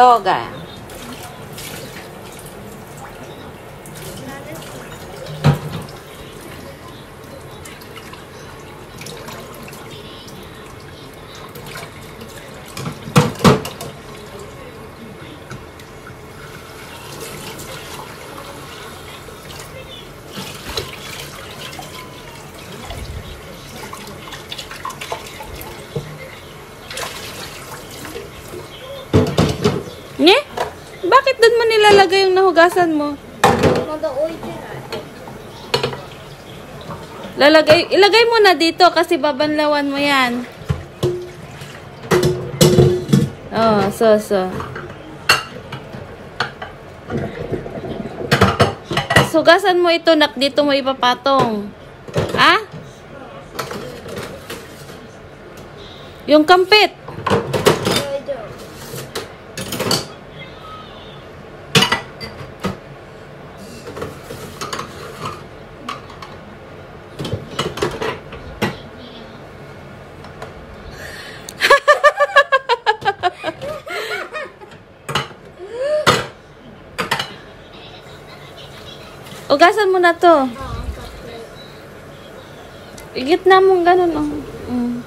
долгая. Nahugasan mo? Lalagay, ilagay mo na dito kasi babanlawan mo yan. Oh, so, so. Sugasan mo ito, nak, dito mo ipapatong. Ha? Yung kampit. Ugasan mo na to. Igit na mong ganun, oh. Mm.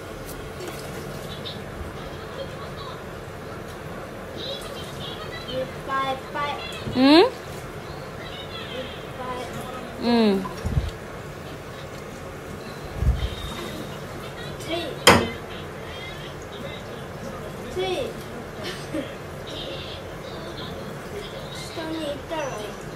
Hmm?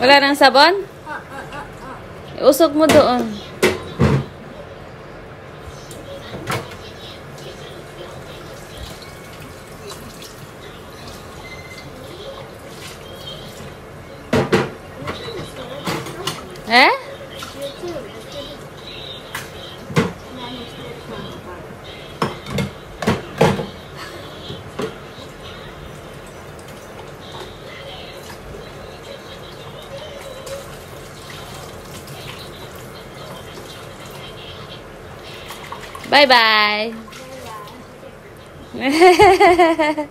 wala nang sabon? Ah, usog mo doon Eh? 拜拜。嘿嘿